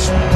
Last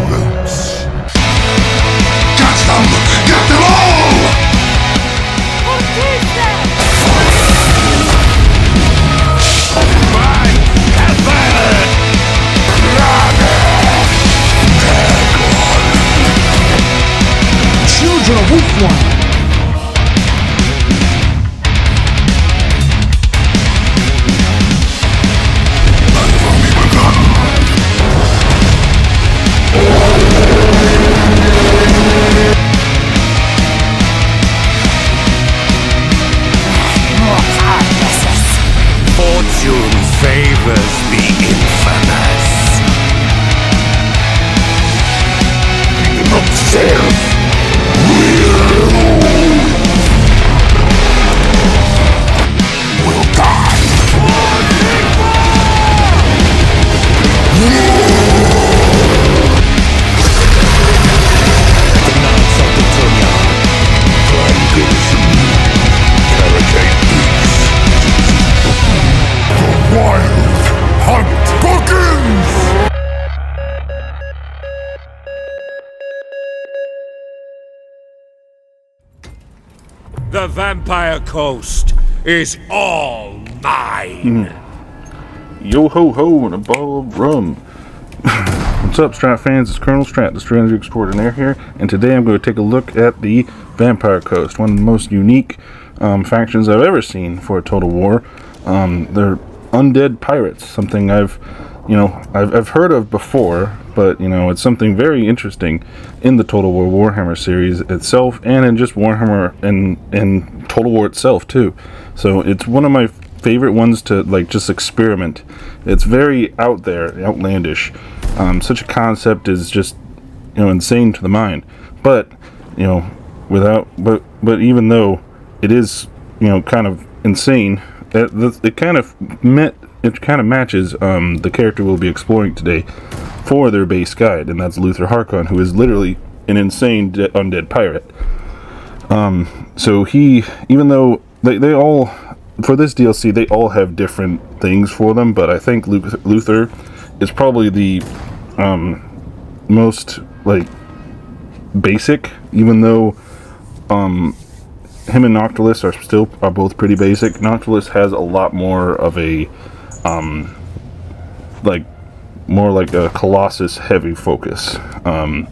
The Vampire Coast is all mine. Yo ho ho and a bottle of rum. What's up, Strat fans? It's Colonel Strat, the strategy extraordinaire here, and today I'm going to take a look at the Vampire Coast, one of the most unique um, factions I've ever seen for a Total War. Um, they're undead pirates, something I've, you know, I've, I've heard of before, but you know, it's something very interesting in the Total War Warhammer series itself, and in just Warhammer and and Total War itself too. So it's one of my favorite ones to like just experiment. It's very out there, outlandish. Um, such a concept is just you know insane to the mind. But you know, without but but even though it is you know kind of insane, it, it kind of met it kind of matches um, the character we'll be exploring today for their base guide, and that's Luthor Harkon, who is literally an insane de- undead pirate. Um, so he, even though they, they all, for this DLC, they all have different things for them, but I think Luthor, Luthor is probably the um, most, like, basic, even though um, him and Noctilus are still are both pretty basic. Noctilus has a lot more of a um, like more like a Colossus heavy focus, um,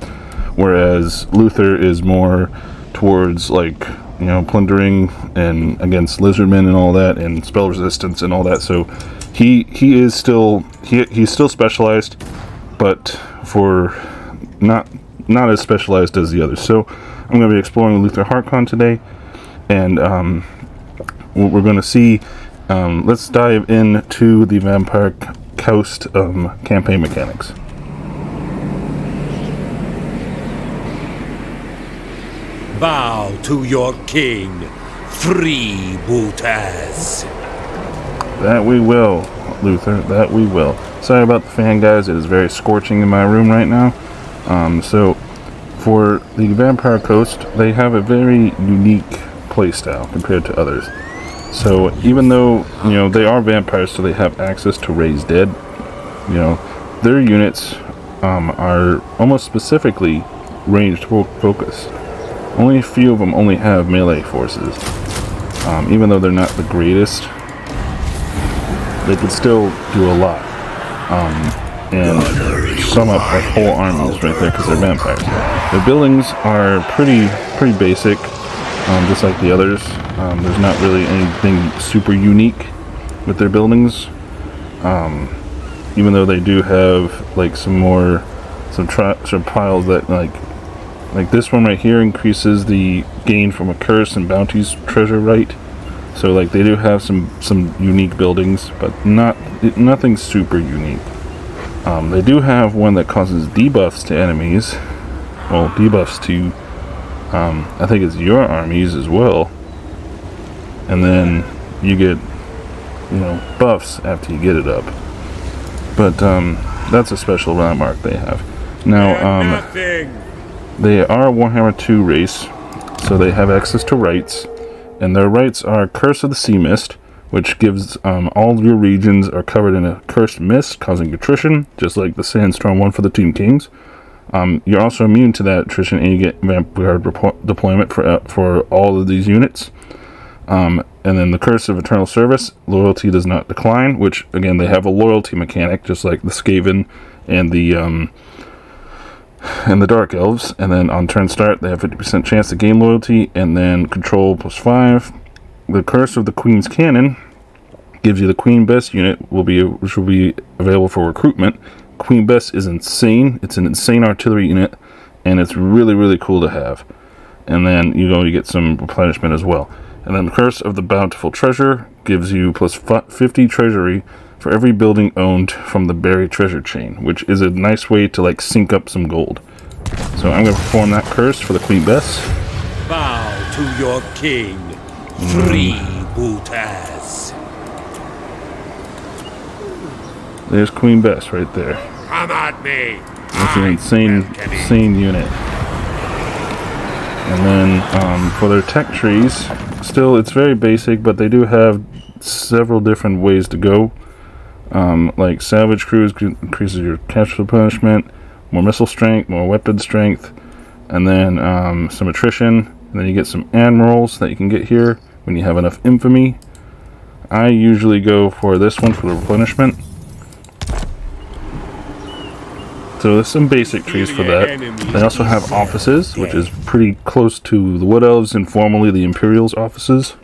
whereas Luthor is more towards like you know plundering and against lizardmen and all that, and spell resistance and all that. So he he is still he he's still specialized, but for not not as specialized as the others. So I'm going to be exploring Luthor Harkon today, and um, what we're going to see. Um, let's dive into the Vampire Coast um, campaign mechanics. Bow to your king, free freebooters. That we will, Luthor. That we will. Sorry about the fan, guys. It is very scorching in my room right now. Um, so, for the Vampire Coast, they have a very unique playstyle compared to others. So, even though you know they are vampires, so they have access to raise dead, you know, their units um, are almost specifically ranged fo- focus. Only a few of them only have melee forces. Um, even though they're not the greatest, they could still do a lot. Um, and sum up like whole armies right there because they're vampires. Their buildings are pretty pretty basic, um, just like the others. Um, there's not really anything super unique with their buildings. Um, even though they do have like some more some some piles that like like this one right here increases the gain from a curse and bounties treasure right. So like they do have some some unique buildings but not nothing super unique. Um, they do have one that causes debuffs to enemies. Well debuffs to um, i think it's your armies as well and then you get you know buffs after you get it up but um, that's a special landmark they have now um, they are a Warhammer 2 race, so they have access to rites, and their rites are Curse of the Sea Mist, which gives um, all your regions are covered in a cursed mist, causing attrition, just like the Sandstorm one for the Tomb Kings. Um, you're also immune to that attrition, and you get Vampire deployment for uh, for all of these units. Um, and then the Curse of Eternal Service, loyalty does not decline, which again they have a loyalty mechanic, just like the Skaven and the um, and the Dark Elves. And then on turn start, they have 50% chance to gain loyalty, and then control plus five. The Curse of the Queen's Cannon gives you the Queen Bess unit, will be which will be available for recruitment. Queen Bess is insane. It's an insane artillery unit, and it's really really cool to have. And then you go, you get some replenishment as well. And then the Curse of the Bountiful Treasure gives you 50 treasury for every building owned from the buried treasure chain, which is a nice way to like sync up some gold. So I'm going to perform that curse for the Queen Bess. Bow to your king. Mm. Freebooters. There's Queen Bess right there. Come at me. That's an insane, insane unit. And then um, for their tech trees, still it's very basic, but they do have several different ways to go. Um, like Savage Cruise increases your casualty punishment, more missile strength, more weapon strength, and then um, some attrition. And then you get some admirals that you can get here when you have enough infamy. I usually go for this one for the replenishment. So there's some basic trees for that. They also have offices, which is pretty close to the Wood Elves and formerly the Imperials offices.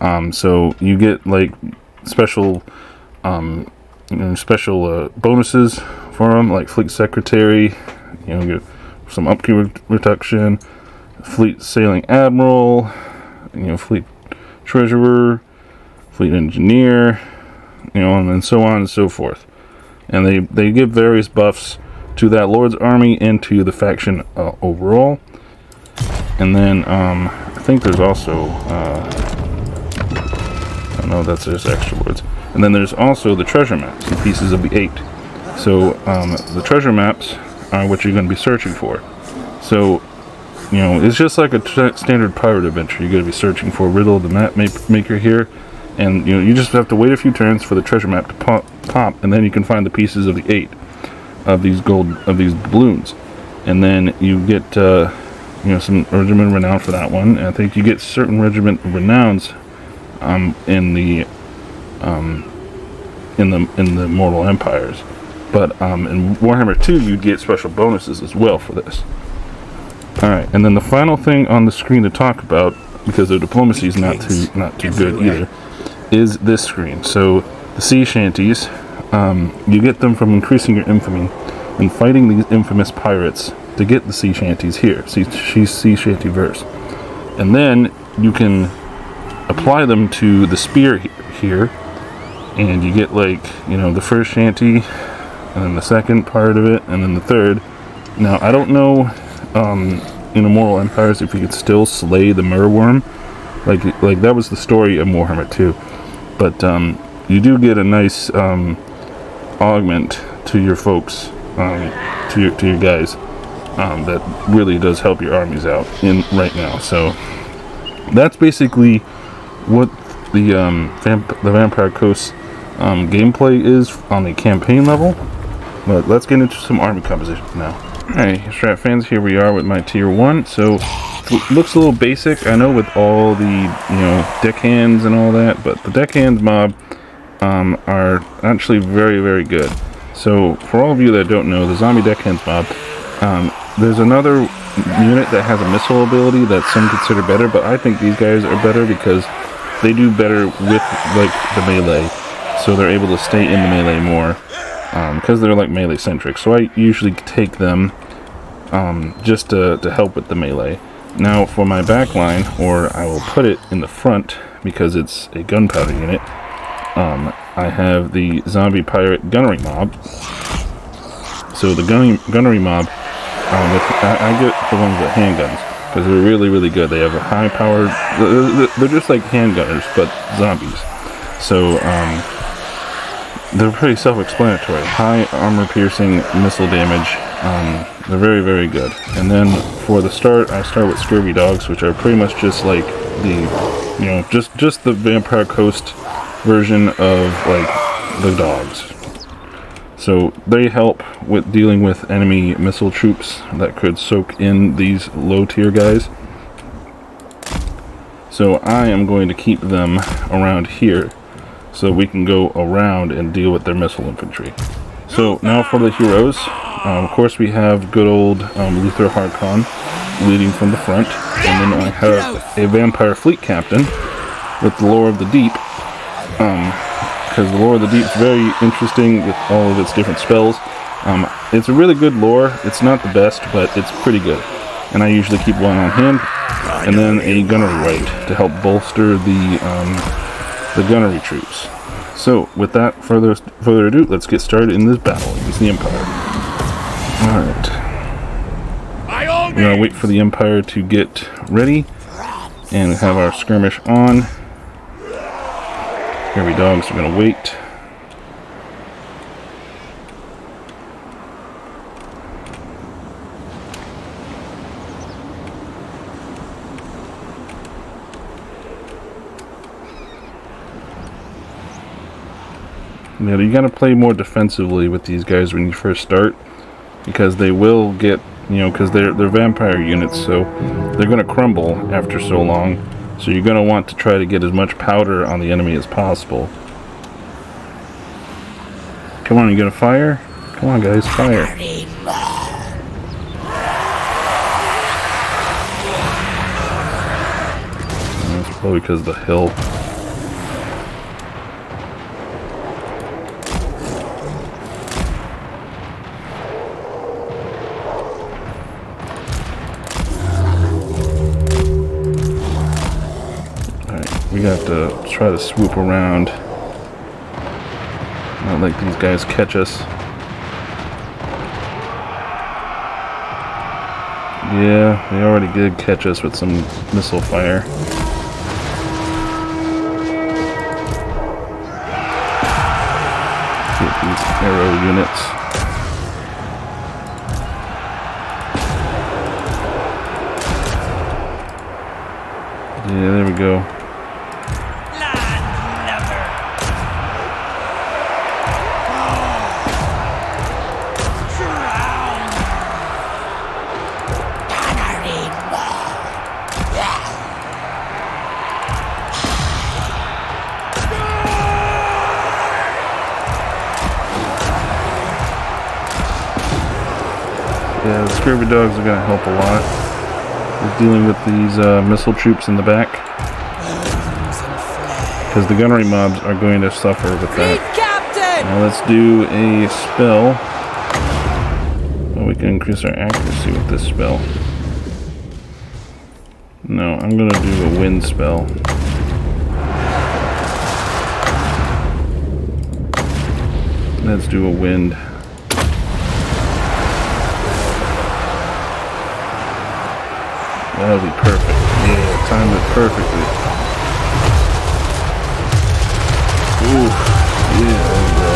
Um, so you get like special, um, you know, special uh, bonuses for them, like Fleet Secretary. You know, get some upkeep re- reduction, Fleet Sailing Admiral, you know, Fleet Treasurer, Fleet Engineer, you know, and so on and so forth and they they give various buffs to that lord's army and to the faction uh, overall. And then um, I think there's also uh, I don't know that's just extra words. And then there's also the treasure maps and pieces of the eight. So um, the treasure maps are what you're going to be searching for. So you know it's just like a standard pirate adventure you're going to be searching for. Riddle the map ma- maker here. And you know you just have to wait a few turns for the treasure map to pop, pop and then you can find the pieces of the eight of these gold of these balloons. And then you get uh, you know some regiment renown for that one. And i think you get certain regiment renowns um, in the um, in the in the mortal empires. But um, in warhammer 2 you'd get special bonuses as well for this. All right and then the final thing on the screen to talk about because the diplomacy is not too not too good either is this screen. So the sea shanties, um, you get them from increasing your infamy and fighting these infamous pirates to get the sea shanties here. Sea, sea, sea shanty verse, and then you can apply them to the spear he- here, and you get like you know the first shanty, and then the second part of it, and then the third. Now I don't know um, in Immortal Empires if you could still slay the Merwyrm. Like, like that was the story of Warhammer 2 but um, you do get a nice um, augment to your folks, um, to your to your guys. Um, that really does help your armies out in right now. So that's basically what the um, vamp- the Vampire Coast um, gameplay is on the campaign level. But let's get into some army composition now. Alright, Strat fans, here we are with my tier 1. So, looks a little basic, I know, with all the, you know, deckhands and all that, but the deckhands mob um, are actually very, very good. So, for all of you that don't know, the zombie deckhands mob, um, there's another unit that has a missile ability that some consider better, but I think these guys are better because they do better with, like, the melee. So they're able to stay in the melee more because they're like melee centric. So I usually take them um, just to, to help with the melee. Now for my backline, or I will put it in the front because it's a gunpowder unit. Um, I have the zombie pirate gunnery mob. So the gunnery, gunnery mob, um, I, I get the ones with handguns because they're really really good. They have a high powered. They're, they're just like handgunners but zombies. So um, they're pretty self-explanatory. High armor-piercing missile damage. Um, they're very, very good. And then for the start, I start with scurvy dogs, which are pretty much just like the, you know, just just the Vampire Coast version of like the dogs. So they help with dealing with enemy missile troops that could soak in these low tier guys. So I am going to keep them around here so we can go around and deal with their missile infantry. So now for the heroes. Um, of course we have good old um, Luthor Harkon leading from the front. And then I have a vampire fleet captain with the lore of the deep. Because the lore of the deep is very interesting with all of its different spells. Um, it's a really good lore. It's not the best, but it's pretty good. And I usually keep one on hand, and then a gunnery wight to help bolster the um, the gunnery troops. So, with that further further ado, let's get started in this battle against the Empire. All right. We're gonna wait for the Empire to get ready and have our skirmish on. Scurvy dogs are gonna wait. Yeah, you gotta play more defensively with these guys when you first start because they will get you know because they're they're vampire units so they're going to crumble after so long so you're going to want to try to get as much powder on the enemy as possible. Come on you gonna fire? Come on guys fire. That's probably because the hill Got to try to swoop around. Not let these guys catch us. Yeah, they already did catch us with some missile fire. Get these arrow units. Yeah, there we go. Scurvy dogs are going to help a lot. With dealing with these uh, missile troops in the back. Because the gunnery mobs are going to suffer with that. Now let's do a spell. So we can increase our accuracy with this spell. No, I'm going to do a wind spell. Let's do a wind. That'll be perfect. Yeah, timed it perfectly. Ooh, yeah, there we go.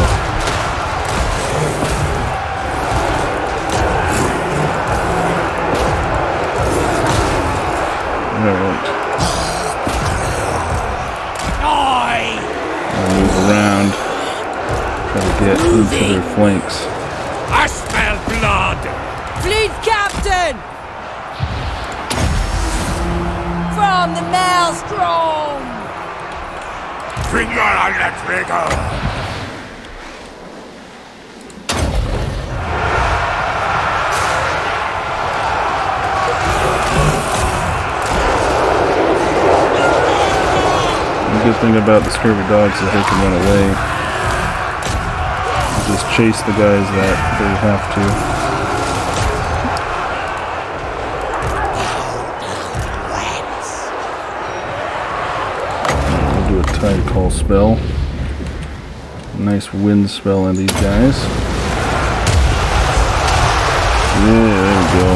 Alright, I'll move around. Try to get into their flanks. I smell blood. Fleet Captain! From the Maelstrom! Finger on the trigger. The good thing about the scurvy dogs is they can run away. Just chase the guys that they have to. Spell. Nice wind spell on these guys. Yeah, there we go.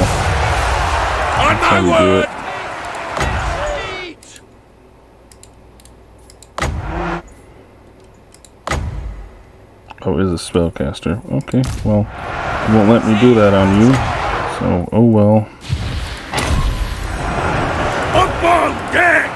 On That's my do word. it. Oh, is a spellcaster. Okay, well, it won't let me do that on you. So, oh well. Up on deck.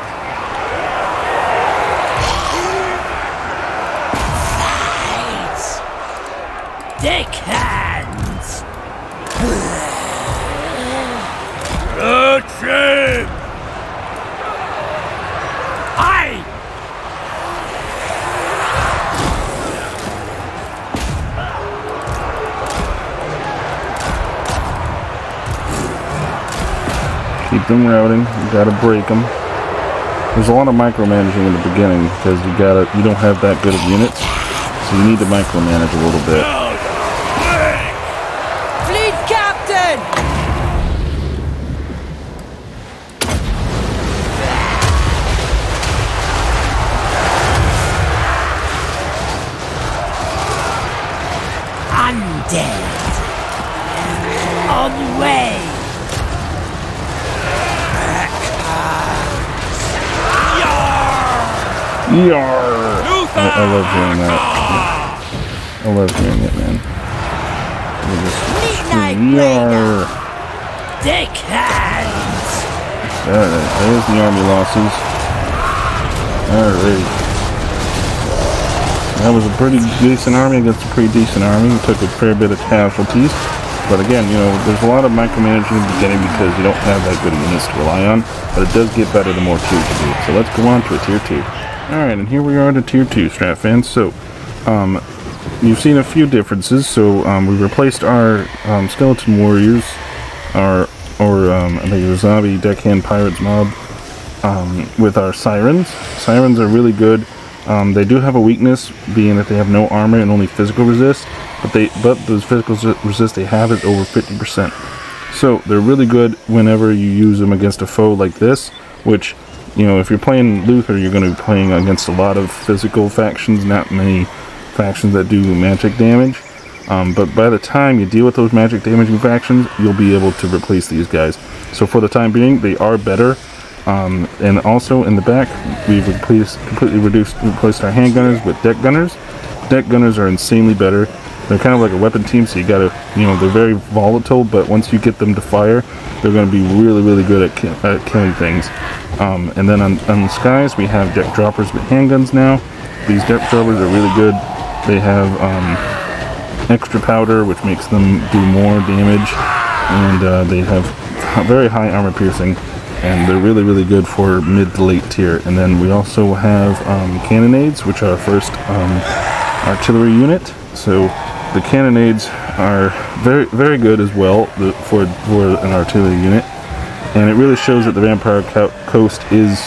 Them routing. You gotta break them. There's a lot of micromanaging in the beginning because you gotta you don't have that good of units, so you need to micromanage a little bit. Fleet captain! Undead! On way! Yar! I, I love hearing that. I love hearing it, man. You just Meat scream, knife Yar! Dick hands! Alright, there's the army losses. Alright. That was a pretty decent army against a pretty decent army. We took a fair bit of casualties. But again, you know, there's a lot of micromanaging in the beginning because you don't have that good of units to rely on. But it does get better the more tiers you do. So let's go on to a tier 2. Alright, and here we are to tier 2, Strat fans. So, um, you've seen a few differences. So, um, we replaced our um, Skeleton Warriors, our, or um, I think it was Zombie Deckhand Pirates mob, um, with our Syreens. Syreens are really good. Um, they do have a weakness, being that they have no armor and only physical resist, but they but those physical resist they have is over 50%. So they're really good whenever you use them against a foe like this, which, you know, if you're playing Luthor, you're going to be playing against a lot of physical factions, not many factions that do magic damage. Um, but by the time you deal with those magic damaging factions, you'll be able to replace these guys. So for the time being, they are better. Um, and also in the back, we've replaced, completely reduced, replaced our handgunners with deck gunners. Deck gunners are insanely better. They're kind of like a weapon team, so you gotta, you know, they're very volatile, but once you get them to fire, they're gonna be really, really good at, ki- at killing things. Um, and then on, on the skies, we have deck droppers with handguns now. These deck droppers are really good. They have um, extra powder, which makes them do more damage, and uh, they have very high armor piercing, and they're really, really good for mid to late tier. And then we also have um, cannonades, which are our first um, artillery unit. So the cannonades are very, very good as well for for an artillery unit, and it really shows that the Vampire Co- Coast is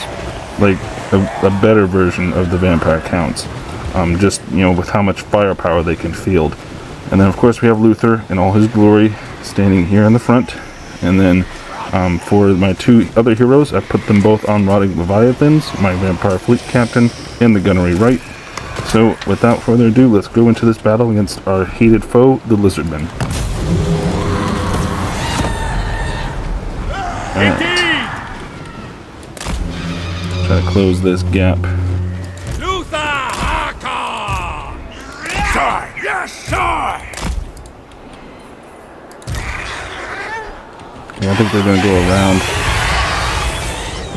like a, a better version of the Vampire Counts. Um, just you know, with how much firepower they can field. And then of course we have Luthor in all his glory, standing here in the front. And then um, for my two other heroes, I put them both on Rotting Leviathans, my Vampire Fleet Captain, and the Gunnery Wight. So without further ado, let's go into this battle against our hated foe, the Lizardmen. Indeed! Try to close this gap. I think they're gonna go around.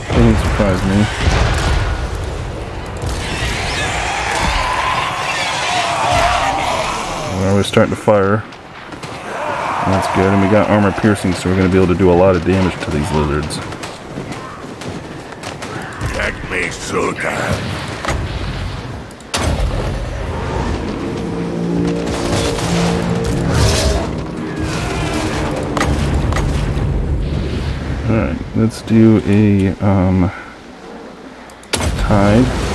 Doesn't surprise me. Well, we're starting to fire. That's good, and we got armor piercing, so we're gonna be able to do a lot of damage to these lizards. Let me them! Alright, let's do a um, tide.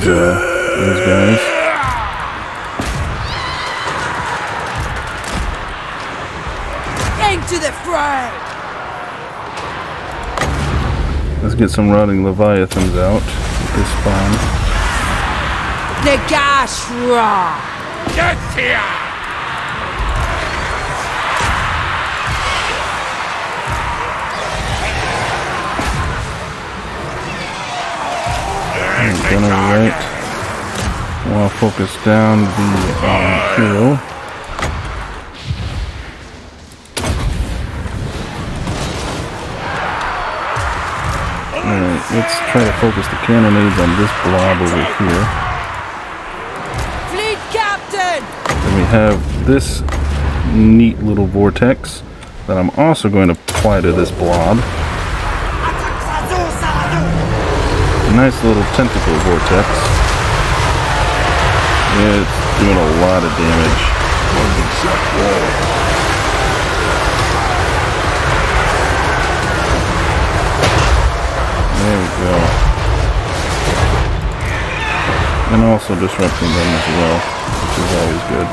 Those uh, those guys. Into the fray! Let's get some rotting leviathans out. Get this spawn. Negashra! Get here! Done alright. While focus down the um, hero. Alright, let's try to focus the cannonades on this blob over here. Fleet captain! Then we have this neat little vortex that I'm also going to apply to this blob. Nice little tentacle vortex. It's doing a lot of damage. There we go. And also disrupting them as well, which is always good.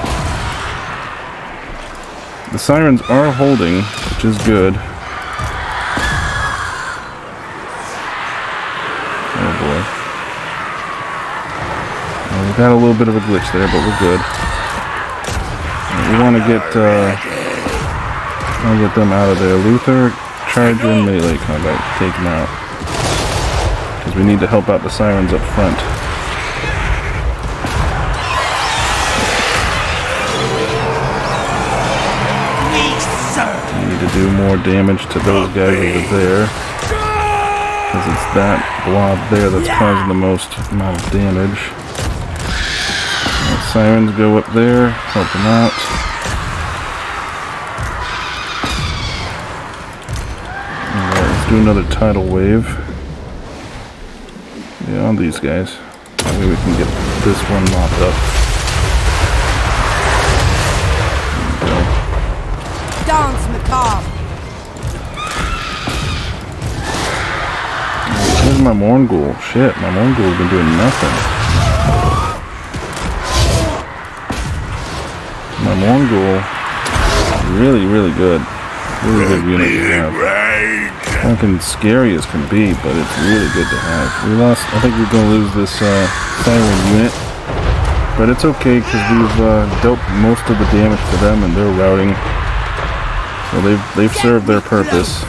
The syreens are holding, which is good. Oh boy. Well, we got a little bit of a glitch there, but we're good. We want to get, uh, want to get them out of there. Luthor, Charger, and Melee combat. Take them out. Because we need to help out the syreens up front. We need to do more damage to those guys over there. Because it's that blob there that's causing the most amount of damage. Syreens go up there, help them out. Alright, let's do another tidal wave. Yeah, on these guys. That way we can get this one mopped up. There we go. Danse macabre! Where's my Mourngul? Shit, my Mourngul's been doing nothing. My Mourngul, really, really good. Really good unit to have. Fucking scary as can be, but it's really good to have. We lost, I think we're gonna lose this uh, Syreen unit. But it's okay, because we've uh, dealt most of the damage to them and they're routing. So they've, they've served their purpose.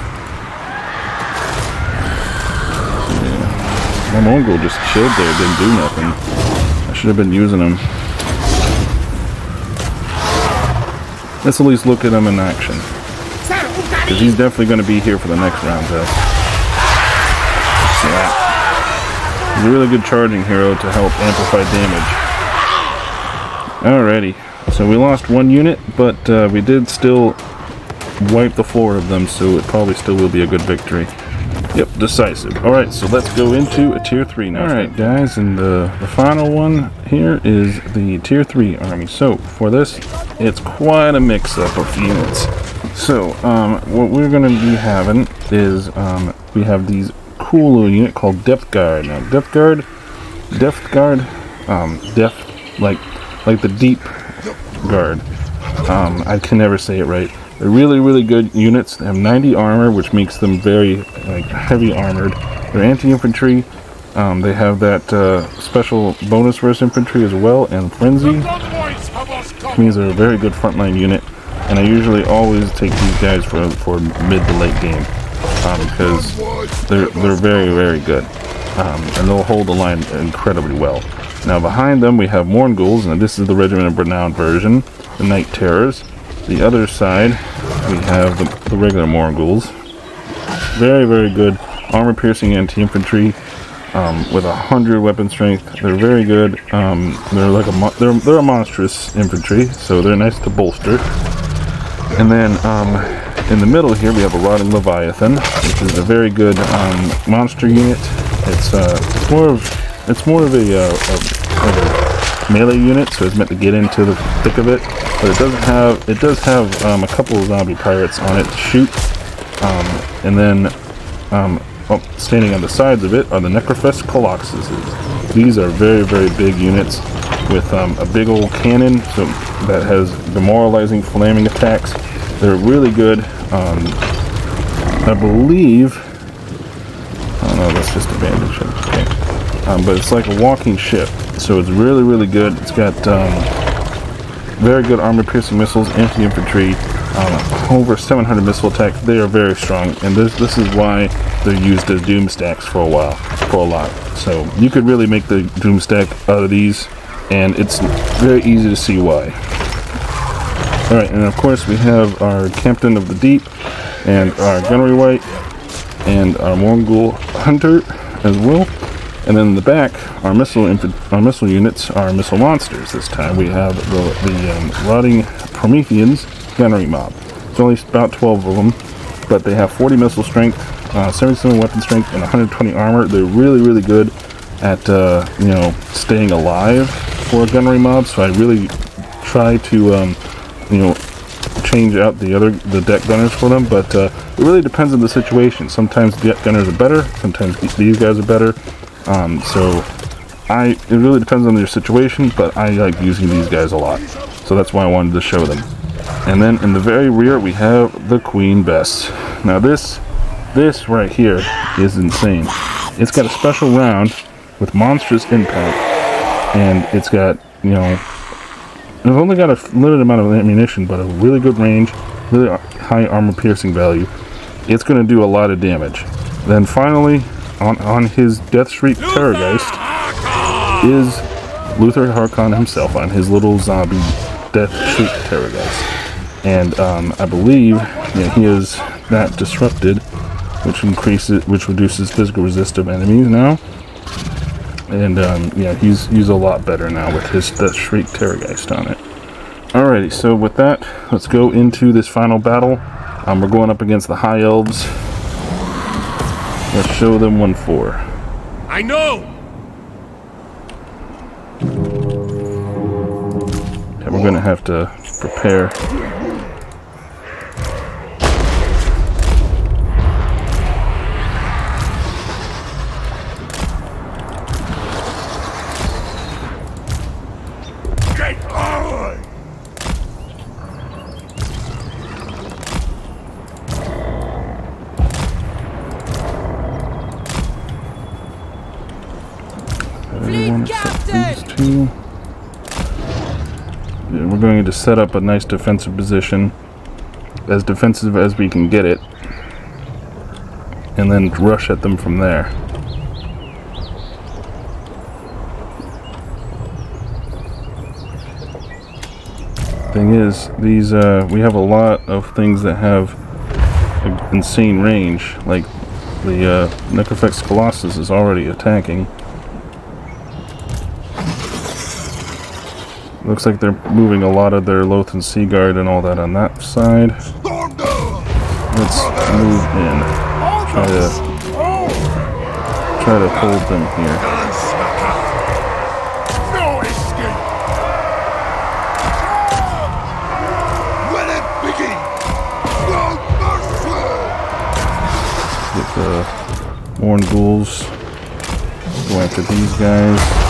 Yeah. My Mongol just chilled there, didn't do nothing. I should have been using him. Let's at least look at him in action. Because he's definitely going to be here for the next round test. Yeah. He's a really good charging hero to help amplify damage. Alrighty. So we lost one unit, but uh, we did still wipe the floor of them, so it probably still will be a good victory. Yep, decisive. Alright, so let's go into a tier 3 now. Alright guys, and the, the final one here is the tier 3 army. So, for this, it's quite a mix-up of units. So, um, what we're going to be having is, um, we have these cool little unit called Depth Guard. Now, Depth Guard, Depth Guard, um, Depth, like, like the deep guard. Um, I can never say it right. They're really, really good units. They have 90 armor, which makes them very like heavy armored. They're anti-infantry. Um, they have that uh, special bonus versus infantry as well, and frenzy, Convoys have us which means they're a very good frontline unit. And I usually always take these guys for for mid to late game um, because they're they're very, very good, um, and they'll hold the line incredibly well. Now behind them we have Mourngul's, and this is the Regiment of Renown version, the Night Terrors. The other side we have the, the regular Mourngul's. Very, very good armor piercing anti-infantry um, with a hundred weapon strength. They're very good. Um, they're like a they're they're a monstrous infantry, so they're nice to bolster. And then um, in the middle here we have a rotting leviathan, which is a very good um, monster unit. It's uh, it's more of it's more of a, uh, a, of a melee unit, so it's meant to get into the thick of it. But it doesn't have it does have um, a couple of zombie pirates on it to shoot, um, and then um, oh, standing on the sides of it are the Necrofex Colossuses. These are very very big units with um, a big old cannon so that has demoralizing flaming attacks. They're really good. Um, I believe. Oh no, that's just a ship. Okay. Um, but it's like a walking ship, so it's really really good. It's got um, very good armor-piercing missiles, anti-infantry, um, over 700 missile attack. They are very strong, and this this is why they're used as doom stacks for a while, for a lot. So you could really make the doom stack out of these, and it's very easy to see why. All right, and of course we have our Captain of the Deep, and our Gunnery Wight, and our Mourngul Haunter as well. And then in the back, our missile our missile units are missile monsters. This time we have the, the um, rotting Prometheans gunnery mob. It's only about 12 of them, but they have 40 missile strength, uh, 77 weapon strength, and 120 armor. They're really, really good at uh, you know staying alive for a gunnery mob. So I really try to um, you know change out the other the deck gunners for them. But uh, it really depends on the situation. Sometimes deck gunners are better. Sometimes these guys are better. Um, so I it really depends on your situation, but I like using these guys a lot. So that's why I wanted to show them. And then in the very rear we have the Queen Bess. Now this this right here is insane. It's got a special round with monstrous impact, and it's got you know it's only got a limited amount of ammunition, but a really good range, really high armor piercing value. It's going to do a lot of damage. Then finally, on, on his Death Shriek Terrorgheist is Luthor Harkon himself on his little zombie Death Shriek Terrorgheist. And um, I believe yeah, he is that disrupted, which increases, which reduces physical resist of enemies now. And um, yeah, he's he's a lot better now with his Death Shriek Terrorgheist on it. Alrighty, so with that, let's go into this final battle. Um, we're going up against the High Elves. Let's show them 1-4. I know! We're gonna have to prepare. Two. Yeah, we're going to set up a nice defensive position, as defensive as we can get it, and then rush at them from there. Thing is, these uh, we have a lot of things that have insane range, like the uh, Necrofex Colossus is already attacking. Looks like they're moving a lot of their Lothern Sea Guard and all that on that side. Let's move in. Try to try to hold them here. Get the Mournguls. Go after these guys.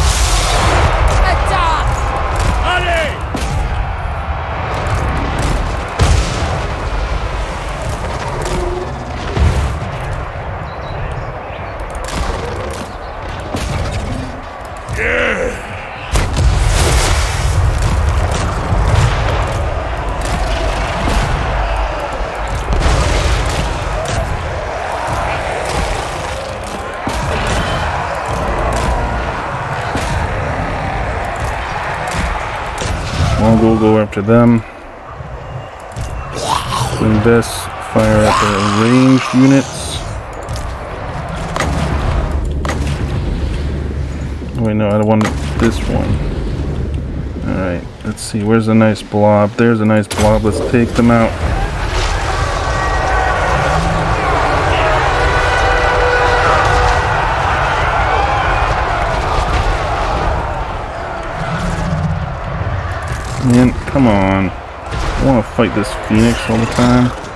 Mongol go after them. Swing this. Fire at the ranged units. Wait, no, I don't want this one. Alright, let's see. Where's a nice blob? There's a nice blob. Let's take them out. Man, come on. I want to fight this phoenix all the time.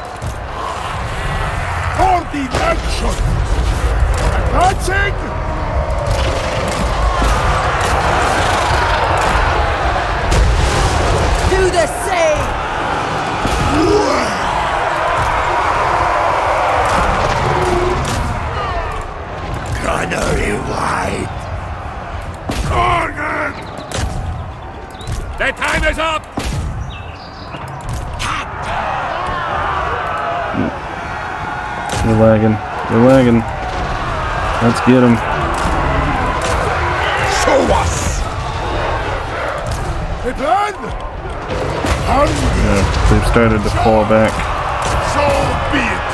Lagging. They're lagging. Let's get them. Show us! Yeah, they've started to fall back. So be it.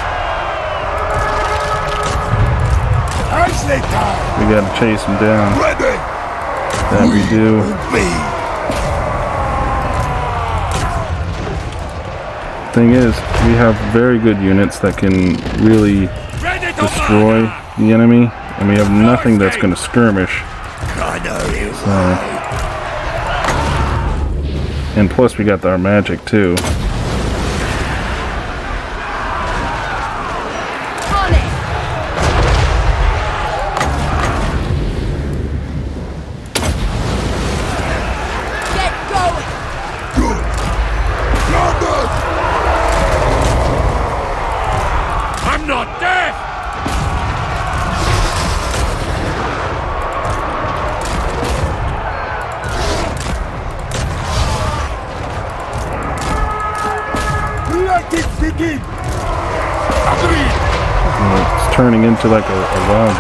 As they die. We gotta chase them down. Ready! That we do. Thing is, we have very good units that can really destroy the enemy, and we have nothing that's gonna skirmish. And plus, we got our magic too.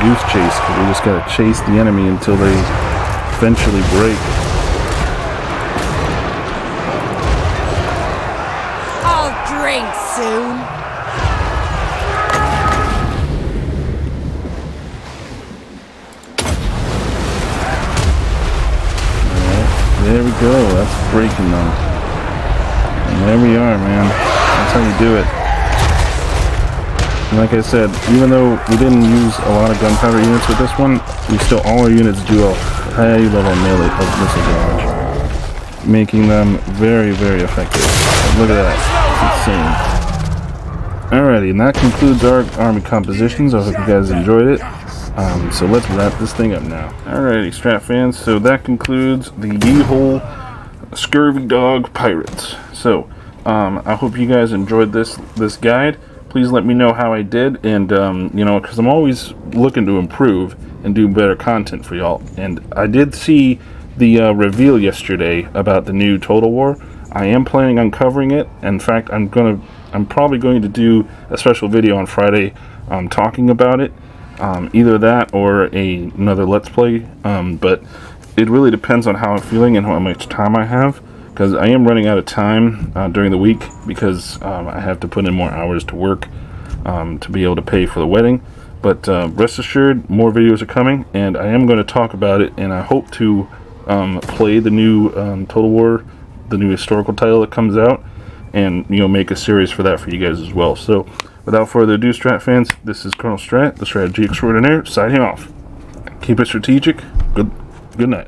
Goose chase. 'cause We just gotta chase the enemy until they eventually break. I'll drink soon. There we go. That's breaking them. And there we are, man. That's how you do it. And like I said, even though we didn't use a lot of gunpowder units with this one, we still all our units do a high level melee of missile damage, making them very, very effective. Look at that. Insane. Alrighty, and that concludes our army compositions. I hope you guys enjoyed it. Um, so let's wrap this thing up now. Alrighty, Strat fans. So that concludes the Yeehole Scurvy Dog Pirates. So um, I hope you guys enjoyed this this guide. Please let me know how I did, and um, you know, because I'm always looking to improve and do better content for y'all. And I did see the uh, reveal yesterday about the new Total War. I am planning on covering it. In fact, I'm gonna, I'm probably going to do a special video on Friday um, talking about it. Um, either that or a another Let's Play. Um, but it really depends on how I'm feeling and how much time I have. Because I am running out of time uh, during the week because um, I have to put in more hours to work um, to be able to pay for the wedding. But uh, rest assured, more videos are coming, and I am going to talk about it. And I hope to um, play the new um, Total War, the new historical title that comes out, and you know make a series for that for you guys as well. So, without further ado, Strat fans, this is Colonel Strat, the strategy extraordinaire, signing off. Keep it strategic. Good, good night.